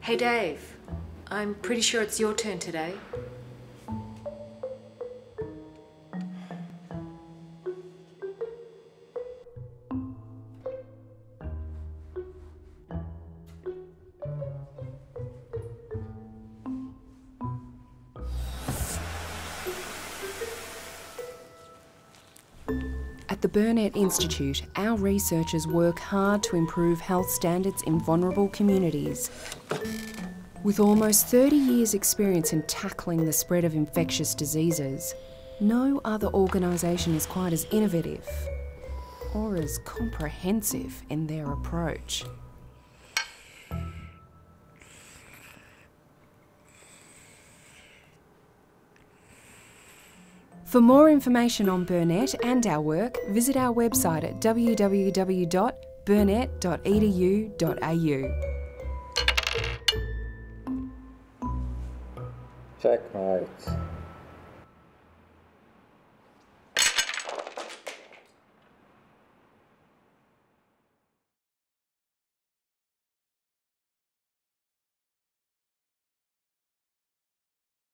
Hey, Dave. I'm pretty sure it's your turn today. The Burnet Institute, our researchers work hard to improve health standards in vulnerable communities. With almost 30 years' experience in tackling the spread of infectious diseases, no other organisation is quite as innovative or as comprehensive in their approach. For more information on Burnet and our work, visit our website at www.burnet.edu.au. Checkmate.